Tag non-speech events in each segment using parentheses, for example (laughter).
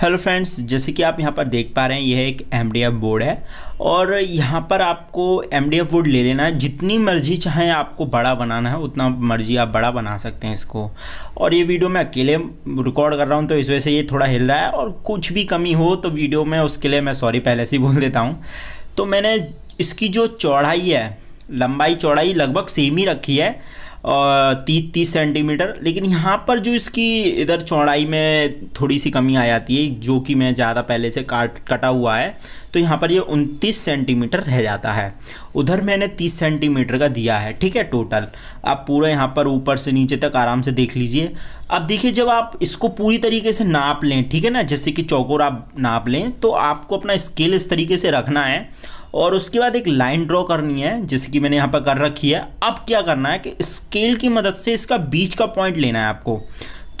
Hello friends, जैसे कि आप यहाँ पर देख पा रहे हैं, यह एक एमडीएफ बोर्ड है। और यहाँ पर आपको एमडीएफ बोर्ड ले लेना है। जितनी मर्ज़ी चाहे आपको बड़ा बनाना है, उतना मर्ज़ी आप बड़ा बना सकते हैं इसको। और ये वीडियो मैं अकेले रिकॉर्ड कर रहा हूँ तो इस वजह से ये थोड़ा हिल रहा है। और कुछ भी कमी हो तो वीडियो में उसके लिए मैं सॉरी पहले से ही बोल देता हूँ। तो मैंने इसकी जो चौड़ाई है, लंबाई चौड़ाई लगभग सेम ही रखी है। तीस तीस सेंटीमीटर। लेकिन यहाँ पर जो इसकी इधर चौड़ाई में थोड़ी सी कमी आ जाती है, जो कि मैं ज़्यादा पहले से काट, कटा हुआ है तो यहाँ पर ये उनतीस सेंटीमीटर रह जाता है। उधर मैंने तीस सेंटीमीटर का दिया है, ठीक है टोटल आप पूरा यहाँ पर ऊपर से नीचे तक आराम से देख लीजिए। अब देखिए, जब आप इसको पूरी तरीके से नाप लें, ठीक है ना, जैसे कि चौकोर आप नाप लें तो आपको अपना स्केल इस तरीके से रखना है और उसके बाद एक लाइन ड्रॉ करनी है, जैसे कि मैंने यहाँ पर कर रखी है। अब क्या करना है कि स्केल की मदद से इसका बीच का पॉइंट लेना है आपको।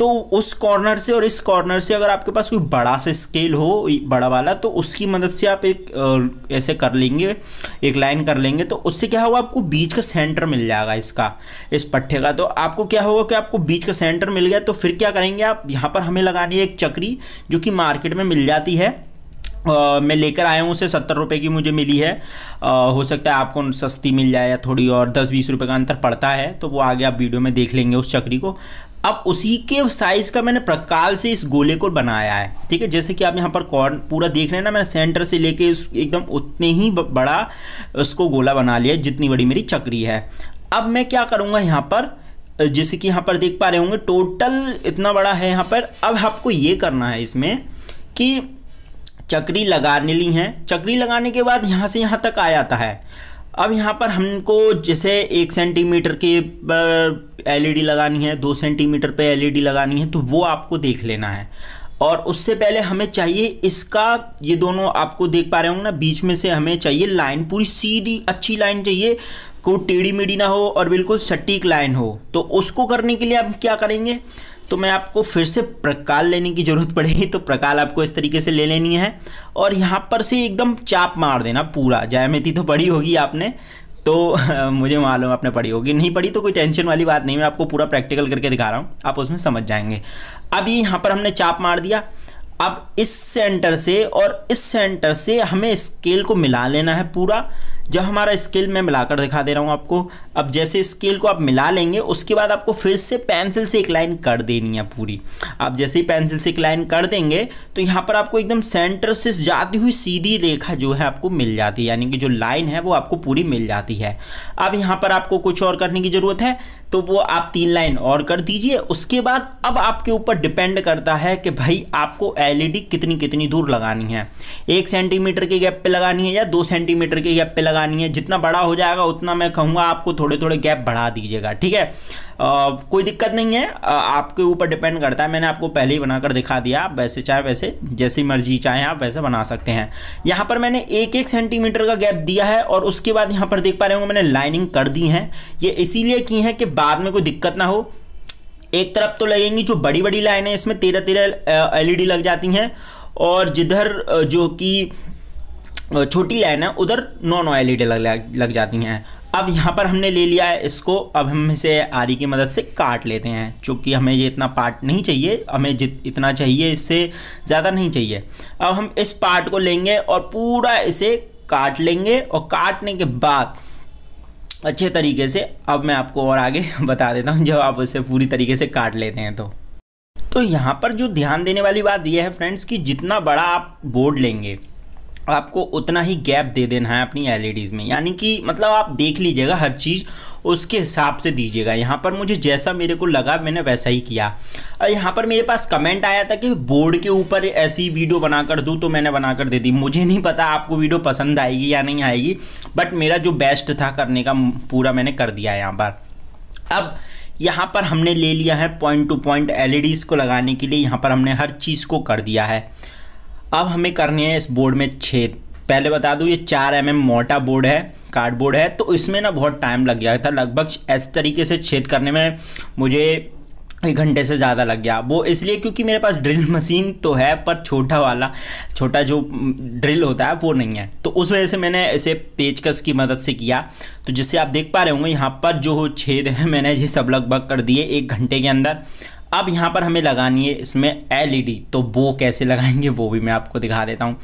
तो उस कॉर्नर से और इस कॉर्नर से अगर आपके पास कोई बड़ा सा स्केल हो बड़ा वाला तो उसकी मदद से आप एक ऐसे कर लेंगे एक लाइन कर लेंगे तो उससे क्या होगा आपको बीच का सेंटर मिल जाएगा इसका इस पट्टे का। तो आपको क्या होगा कि आपको बीच का सेंटर मिल गया तो फिर क्या करेंगे आप यहाँ पर हमें लगानी है एक चक्री जो कि मार्केट में मिल जाती है। Uh, मैं लेकर आया हूँ उसे सत्तर रुपये की मुझे मिली है। uh, हो सकता है आपको सस्ती मिल जाए या थोड़ी और दस बीस रुपये का अंतर पड़ता है तो वो आगे आप वीडियो में देख लेंगे उस चक्री को। अब उसी के साइज़ का मैंने प्रकाल से इस गोले को बनाया है, ठीक है? जैसे कि आप यहाँ पर कॉर्न पूरा देख रहे हैं ना, मैंने सेंटर से लेके एकदम उतने ही बड़ा उसको गोला बना लिया जितनी बड़ी मेरी चक्री है। अब मैं क्या करूँगा यहाँ पर? जैसे कि यहाँ पर देख पा रहे होंगे टोटल इतना बड़ा है यहाँ पर। अब आपको ये करना है इसमें कि चक्री लगाने ली हैं। चक्री लगाने के बाद यहाँ से यहाँ तक आ जाता है। अब यहाँ पर हमको जैसे एक सेंटीमीटर के एलईडी लगानी है, दो सेंटीमीटर पे एलईडी लगानी है तो वो आपको देख लेना है। और उससे पहले हमें चाहिए इसका, ये दोनों आपको देख पा रहे होंगे ना, बीच में से हमें चाहिए लाइन, पूरी सीधी अच्छी लाइन चाहिए को टेढ़ी मेढ़ी ना हो और बिल्कुल सटीक लाइन हो। तो उसको करने के लिए हम क्या करेंगे? तो मैं आपको फिर से प्रकाल लेने की ज़रूरत पड़ेगी तो प्रकाल आपको इस तरीके से ले लेनी है। और यहाँ पर से एकदम चाप मार देना पूरा, जायमेती तो पड़ी होगी आपने तो (laughs) मुझे मालूम आपने पढ़ी होगी। नहीं पढ़ी तो कोई टेंशन वाली बात नहीं, मैं आपको पूरा प्रैक्टिकल करके दिखा रहा हूँ, आप उसमें समझ जाएँगे। अब ये यहाँ पर हमने चाप मार दिया। अब इस सेंटर से और इस सेंटर से हमें स्केल को मिला लेना है पूरा। जब हमारा स्केल मैं मिलाकर दिखा दे रहा हूँ आपको। अब जैसे स्केल को आप मिला लेंगे, उसके बाद आपको फिर से पेंसिल से एक लाइन कर देनी है पूरी। आप जैसे ही पेंसिल से एक लाइन कर देंगे तो यहाँ पर आपको एकदम सेंटर से जाती हुई सीधी रेखा जो है आपको मिल जाती है, यानी कि जो लाइन है वो आपको पूरी मिल जाती है। अब यहाँ पर आपको कुछ और करने की ज़रूरत है। तो वो आप तीन लाइन और कर दीजिए। उसके बाद अब आपके ऊपर डिपेंड करता है कि भाई आपको एलईडी कितनी कितनी दूर लगानी है। एक सेंटीमीटर के गैप पे लगानी है या दो सेंटीमीटर के गैप पे लगानी है। जितना बड़ा हो जाएगा, उतना मैं कहूँगा आपको थोड़े थोड़े गैप बढ़ा दीजिएगा, ठीक है? कोई दिक्कत नहीं है। आपके ऊपर डिपेंड करता है। मैंने आपको पहले ही बनाकर दिखा दिया। आप वैसे चाहे वैसे, जैसी मर्ज़ी चाहें आप वैसे बना सकते हैं। यहाँ पर मैंने एक एक सेंटीमीटर का गैप दिया है और उसके बाद यहाँ पर देख पा रहे होंगे मैंने लाइनिंग कर दी है। ये इसीलिए की है कि बाद में कोई दिक्कत ना हो। एक तरफ़ तो लगेंगी जो बड़ी बड़ी लाइन है, इसमें तेरह तेरह एलईडी लग जाती हैं और जिधर जो कि छोटी लाइन है, उधर नौ नौ एलईडी लग लग जाती हैं। अब यहाँ पर हमने ले लिया है इसको। अब हम इसे आरी की मदद से काट लेते हैं चूँकि हमें ये इतना पार्ट नहीं चाहिए। हमें जित, इतना चाहिए, इससे ज़्यादा नहीं चाहिए। अब हम इस पार्ट को लेंगे और पूरा इसे काट लेंगे और काटने के बाद अच्छे तरीके से, अब मैं आपको और आगे (laughs) बता देता हूँ, जब आप इसे पूरी तरीके से काट लेते हैं तो। तो यहाँ पर जो ध्यान देने वाली बात यह है फ्रेंड्स कि जितना बड़ा आप बोर्ड लेंगे आपको उतना ही गैप दे देना है अपनी एलईडीज़ में। यानी कि मतलब आप देख लीजिएगा, हर चीज़ उसके हिसाब से दीजिएगा। यहाँ पर मुझे जैसा मेरे को लगा, मैंने वैसा ही किया। यहाँ पर मेरे पास कमेंट आया था कि बोर्ड के ऊपर ऐसी वीडियो बनाकर दूँ तो मैंने बनाकर दे दी। मुझे नहीं पता आपको वीडियो पसंद आएगी या नहीं आएगी बट मेरा जो बेस्ट था करने का, पूरा मैंने कर दिया यहाँ पर। अब यहाँ पर हमने ले लिया है पॉइंट टू पॉइंट एलईडीज़ को लगाने के लिए। यहाँ पर हमने हर चीज़ को कर दिया है। अब हमें करनी है इस बोर्ड में छेद। पहले बता दूँ, ये चार एम मोटा बोर्ड है कार्डबोर्ड है तो इसमें ना बहुत टाइम लग गया था। लगभग इस तरीके से छेद करने में मुझे एक घंटे से ज़्यादा लग गया। वो इसलिए क्योंकि मेरे पास ड्रिल मशीन तो है, पर छोटा वाला, छोटा जो ड्रिल होता है, वो नहीं है। तो उस वजह से मैंने इसे पेचकस की मदद से किया। तो जिससे आप देख पा रहे होंगे, यहाँ पर जो छेद है, मैंने ये सब लगभग कर दिए एक घंटे के अंदर। अब यहाँ पर हमें लगानी है इसमें एलईडी तो वो कैसे लगाएँगे वो भी मैं आपको दिखा देता हूँ।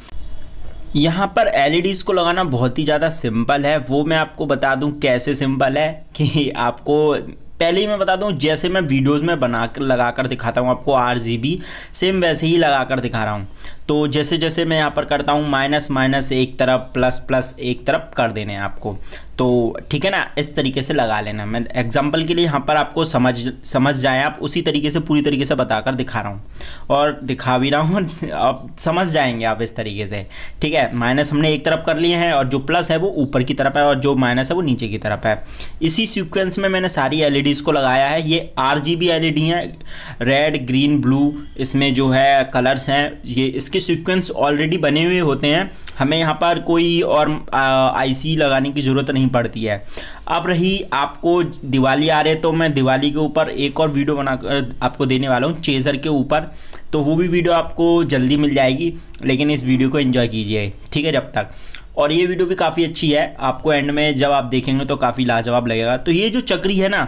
यहाँ पर एल को लगाना बहुत ही ज़्यादा सिंपल है, वो मैं आपको बता दूँ कैसे सिंपल है कि आपको पहले ही मैं बता दूँ, जैसे मैं वीडियोस में बना कर लगा कर दिखाता हूँ आपको आर सेम वैसे ही लगा कर दिखा रहा हूँ। तो जैसे जैसे मैं यहाँ पर करता हूँ माइनस माइनस एक तरफ़ प्लस प्लस एक तरफ़ कर देने हैं आपको। तो ठीक है ना? इस तरीके से लगा लेना। मैं एग्जांपल के लिए यहाँ पर आपको समझ समझ जाए। आप उसी तरीके से, पूरी तरीके से बताकर दिखा रहा हूँ। और दिखा भी रहा हूँ (laughs) आप समझ जाएँगे आप इस तरीके से। ठीक है? माइनस हमने एक तरफ़ कर लिए हैं और जो प्लस है वो ऊपर की तरफ़ है और जो माइनस है वो नीचे की तरफ़ है। इसी सिक्वेंस में मैंने सारी एल को लगाया है। ये आर जी बी है। रेड ग्रीन ब्लू इसमें जो है कलर्स हैं, ये इसके सिक्वेंस ऑलरेडी बने हुए होते हैं। हमें यहाँ पर कोई और आईसी लगाने की ज़रूरत नहीं पड़ती है। अब रही आपको दिवाली आ रहे तो मैं दिवाली के ऊपर एक और वीडियो बनाकर आपको देने वाला हूँ चेज़र के ऊपर। तो वो भी वीडियो आपको जल्दी मिल जाएगी, लेकिन इस वीडियो को एंजॉय कीजिए, ठीक है, जब तक। और ये वीडियो भी काफ़ी अच्छी है, आपको एंड में जब आप देखेंगे तो काफ़ी लाजवाब लगेगा। तो ये जो चक्री है ना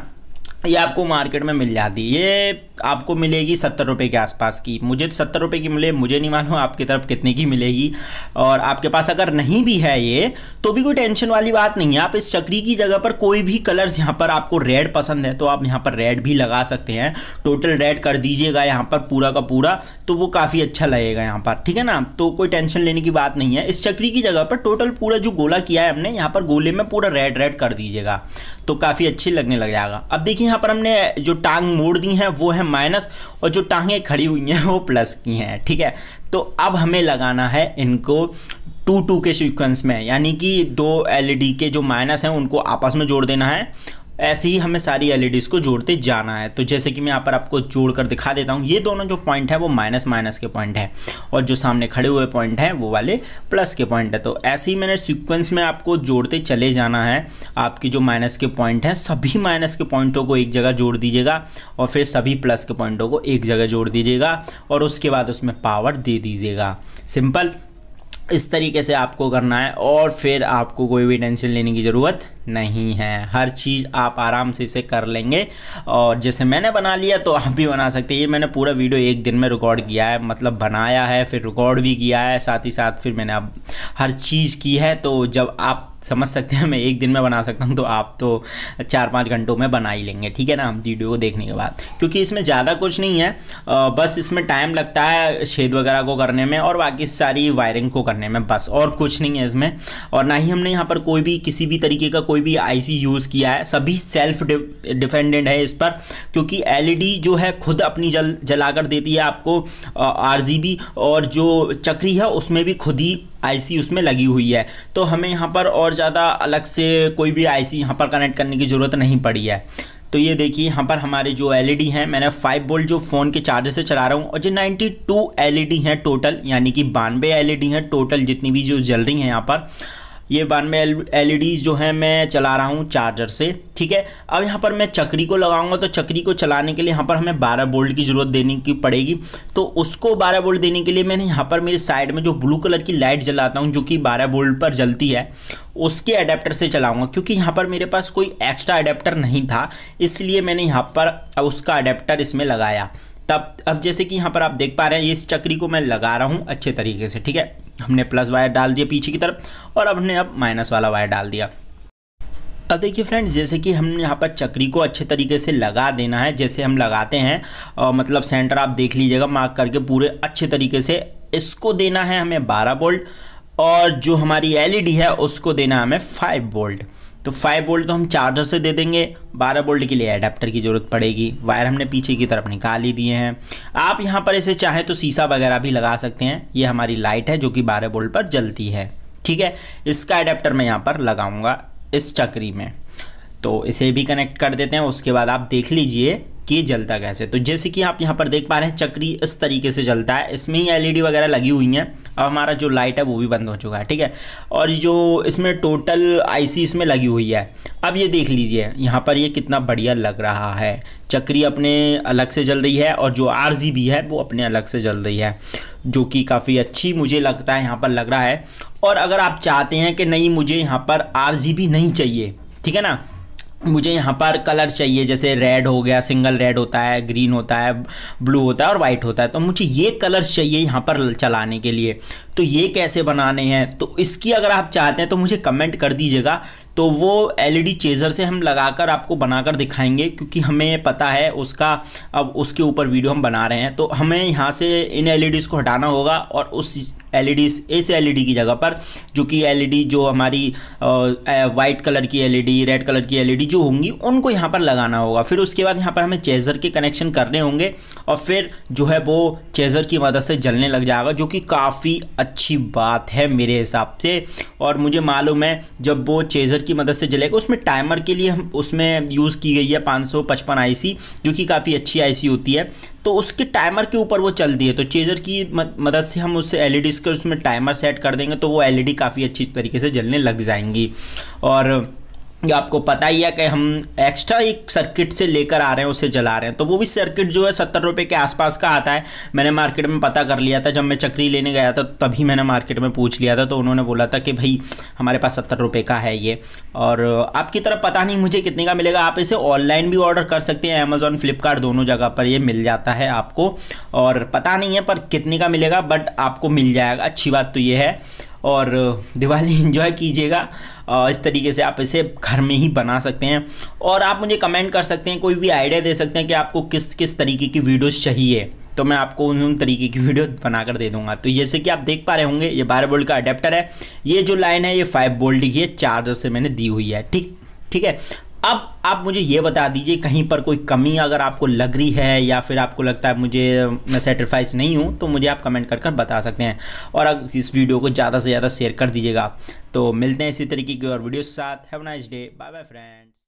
ये आपको मार्केट में मिल जाती है। ये आपको मिलेगी सत्तर रुपये के आसपास की। मुझे तो सत्तर रुपये की मिले, मुझे नहीं मालूम आपकी तरफ़ कितने की मिलेगी। और आपके पास अगर नहीं भी है ये तो भी कोई टेंशन वाली बात नहीं है। आप इस चक्री की जगह पर कोई भी कलर्स यहाँ पर आपको रेड पसंद है तो आप यहाँ पर रेड भी लगा सकते हैं। टोटल रेड कर दीजिएगा यहाँ पर पूरा का पूरा तो वो काफ़ी अच्छा लगेगा यहाँ पर। ठीक है ना? तो कोई टेंशन लेने की बात नहीं है। इस चक्री की जगह पर टोटल पूरा जो गोला किया है हमने, यहाँ पर गोले में पूरा रेड रेड कर दीजिएगा तो काफ़ी अच्छी लगने लग जाएगा। अब देखिए यहाँ पर हमने जो टांग मोड़ दी हैं, वो है माइनस, और जो टांगें खड़ी हुई हैं, वो प्लस की हैं, ठीक है? तो अब हमें लगाना है इनको टू टू के सीक्वेंस में, यानी कि दो एलईडी के जो माइनस हैं, उनको आपस में जोड़ देना है। ऐसे ही हमें सारी एलईडीज को जोड़ते जाना है। तो जैसे कि मैं यहाँ पर आपको जोड़ कर दिखा देता हूँ, ये दोनों जो पॉइंट है वो माइनस माइनस के पॉइंट है और जो सामने खड़े हुए पॉइंट हैं वो वाले प्लस के पॉइंट है। तो ऐसे ही मैंने सिक्वेंस में आपको जोड़ते चले जाना है। आपकी जो माइनस के पॉइंट हैं, सभी माइनस के पॉइंटों को एक जगह जोड़ दीजिएगा और फिर सभी प्लस के पॉइंटों को एक जगह जोड़ दीजिएगा और उसके बाद उसमें पावर दे दीजिएगा। सिंपल इस तरीके से आपको करना है और फिर आपको कोई भी टेंशन लेने की ज़रूरत नहीं है। हर चीज़ आप आराम से इसे कर लेंगे। और जैसे मैंने बना लिया तो आप भी बना सकते हैं। ये मैंने पूरा वीडियो एक दिन में रिकॉर्ड किया है मतलब बनाया है, फिर रिकॉर्ड भी किया है, साथ ही साथ फिर मैंने अब हर चीज़ की है। तो जब आप समझ सकते हैं, मैं एक दिन में बना सकता हूँ तो आप तो चार पाँच घंटों में बना ही लेंगे, ठीक है ना, वीडियो को देखने के बाद। क्योंकि इसमें ज़्यादा कुछ नहीं है। बस इसमें टाइम लगता है छेद वगैरह को करने में और बाकी सारी वायरिंग को करने में, बस और कुछ नहीं है इसमें। और ना ही हमने यहाँ पर कोई भी, किसी भी तरीके का कोई भी आईसी यूज़ किया है, सभी सेल्फ डिपेंडेंट है इस पर, क्योंकि एलईडी जो है खुद अपनी जल जला कर देती है आपको आरजीबी और जो चक्री है उसमें भी खुद ही आईसी उसमें लगी हुई है। तो हमें यहाँ पर और ज़्यादा अलग से कोई भी आईसी यहाँ पर कनेक्ट करने की ज़रूरत नहीं पड़ी है। तो ये देखिए, यहाँ पर हमारे जो एलईडी हैं, मैंने फाइव बोल्ट जो फ़ोन के चार्जर से चला रहा हूँ, और जो 92 एलईडी हैं टोटल यानी कि बानवे एलईडी हैं टोटल जितनी भी जो जल रही हैं यहाँ पर ये बानवे एल जो हैं मैं चला रहा हूँ चार्जर से, ठीक है? अब यहाँ पर मैं चक्री को लगाऊँगा तो चक्री को चलाने के लिए यहाँ पर हमें 12 बोल्ट की ज़रूरत देने की पड़ेगी। तो उसको 12 बोल्ट देने के लिए मैंने यहाँ पर मेरे साइड में जो ब्लू कलर की लाइट जलाता हूँ, जो कि 12 बोल्ट पर जलती है, उसके अडेप्टर से चलाऊँगा, क्योंकि यहाँ पर मेरे पास कोई एक्स्ट्रा अडेप्टर नहीं था, इसलिए मैंने यहाँ पर उसका अडेप्टर इसमें लगाया। तब, अब जैसे कि यहाँ पर आप देख पा रहे हैं, इस चक्री को मैं लगा रहा हूँ अच्छे तरीके से, ठीक है? हमने प्लस वायर डाल दिया पीछे की तरफ़ और अब हमने अब माइनस वाला वायर डाल दिया। अब देखिए फ्रेंड्स, जैसे कि हम यहाँ पर चक्री को अच्छे तरीके से लगा देना है, जैसे हम लगाते हैं और मतलब सेंटर आप देख लीजिएगा, मार्क करके पूरे अच्छे तरीके से इसको देना है हमें 12 बोल्ट और जो हमारी एलईडी है उसको देना है हमें 5 बोल्ट तो फाइव बोल्ट तो हम चार्जर से दे देंगे। बारह बोल्ट के लिए अडेप्टर की ज़रूरत पड़ेगी। वायर हमने पीछे की तरफ़ निकाल ही दिए हैं। आप यहाँ पर इसे चाहें तो शीशा वगैरह भी लगा सकते हैं। ये हमारी लाइट है जो कि बारह बोल्ट पर जलती है। ठीक है? इसका अडेप्टर मैं यहाँ पर लगाऊँगा इस चक्री में। तो इसे भी कनेक्ट कर देते हैं। उसके बाद आप देख लीजिए कि जलता कैसे तो जैसे कि आप यहाँ पर देख पा रहे हैं, चक्री इस तरीके से जलता है। इसमें ही एलईडी वगैरह लगी हुई हैं। अब हमारा जो लाइट है वो भी बंद हो चुका है, ठीक है? और जो इसमें टोटल आईसी इसमें लगी हुई है। अब ये देख लीजिए, यहाँ पर ये कितना बढ़िया लग रहा है। चक्री अपने अलग से जल रही है और जो आरजीबी है वो अपने अलग से जल रही है, जो कि काफ़ी अच्छी मुझे लगता है, यहाँ पर लग रहा है। और अगर आप चाहते हैं कि नहीं, मुझे यहाँ पर आरजीबी नहीं चाहिए, ठीक है ना? मुझे यहाँ पर कलर चाहिए, जैसे रेड हो गया, सिंगल रेड होता है, ग्रीन होता है, ब्लू होता है और वाइट होता है। तो मुझे ये कलर्स चाहिए यहाँ पर चलाने के लिए। तो ये कैसे बनाने हैं? तो इसकी अगर आप चाहते हैं तो मुझे कमेंट कर दीजिएगा। तो वो एलईडी चेज़र से हम लगाकर आपको बनाकर दिखाएँगे, क्योंकि हमें पता है उसका, अब उसके ऊपर वीडियो हम बना रहे हैं। तो हमें यहाँ से इन एलईडीज़ को हटाना होगा और उस एलईडी इस एलईडी की जगह पर, जो कि एलईडी जो हमारी वाइट कलर की एलईडी रेड कलर की एलईडी जो होंगी, उनको यहाँ पर लगाना होगा। फिर उसके बाद यहाँ पर हमें चेज़र के कनेक्शन करने होंगे और फिर जो है वो चेज़र की मदद से जलने लग जाएगा, जो कि काफ़ी अच्छी बात है मेरे हिसाब से। और मुझे मालूम है जब वो चेज़र की मदद से जलेगा। उसमें टाइमर के लिए हम उसमें यूज़ की गई है पाँच सौ पचपन आई जो कि काफ़ी अच्छी आईसी होती है। तो उसके टाइमर के ऊपर वो चलती है। तो चेज़र की मदद से हम उससे एल ई उसमें टाइमर सेट कर देंगे तो वो एलईडी काफ़ी अच्छी तरीके से जलने लग जाएँगी। और आपको पता ही है कि हम एक्स्ट्रा एक सर्किट से लेकर आ रहे हैं, उसे जला रहे हैं। तो वो भी सर्किट जो है सत्तर रुपये के आसपास का आता है। मैंने मार्केट में पता कर लिया था, जब मैं चक्री लेने गया था, तभी मैंने मार्केट में पूछ लिया था तो उन्होंने बोला था कि भाई, हमारे पास सत्तर रुपये का है ये। और आपकी तरफ़ पता नहीं मुझे कितने का मिलेगा, आप इसे ऑनलाइन भी ऑर्डर कर सकते हैं अमेज़ोन फ्लिपकार्ट दोनों जगह पर ये मिल जाता है आपको। और पता नहीं है पर कितने का मिलेगा बट आपको मिल जाएगा। अच्छी बात तो ये है। और दिवाली (laughs) इन्जॉय कीजिएगा। इस तरीके से आप इसे घर में ही बना सकते हैं। और आप मुझे कमेंट कर सकते हैं, कोई भी आइडिया दे सकते हैं कि आपको किस किस तरीके की वीडियोस चाहिए। तो मैं आपको उन उन तरीके की वीडियो (laughs) बनाकर दे दूँगा। तो जैसे कि आप देख पा रहे होंगे, ये बारह बोल्ट का अडेप्टर है। ये जो लाइन है, ये फाइव बोल्ट की है चार्जर से मैंने दी हुई है। ठीक ठीक है? अब आप मुझे ये बता दीजिए, कहीं पर कोई कमी अगर आपको लग रही है या फिर आपको लगता है मुझे, मैं सेटिस्फाइज नहीं हूँ तो मुझे आप कमेंट कर कर बता सकते हैं। और अब इस वीडियो को ज़्यादा से ज़्यादा शेयर कर दीजिएगा। तो मिलते हैं इसी तरीके की और वीडियो के साथ। Have nice day bye bye friends